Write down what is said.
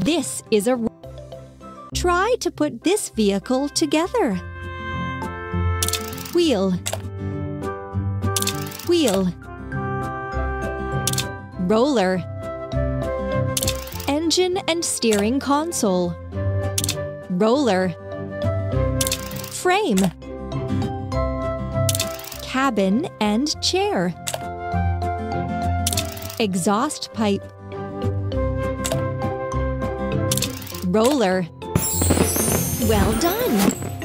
This is a Try to put this vehicle together. Wheel. Wheel. Roller. Engine and steering console. Roller. Frame. Cabin and chair. Exhaust pipe Roller Well done!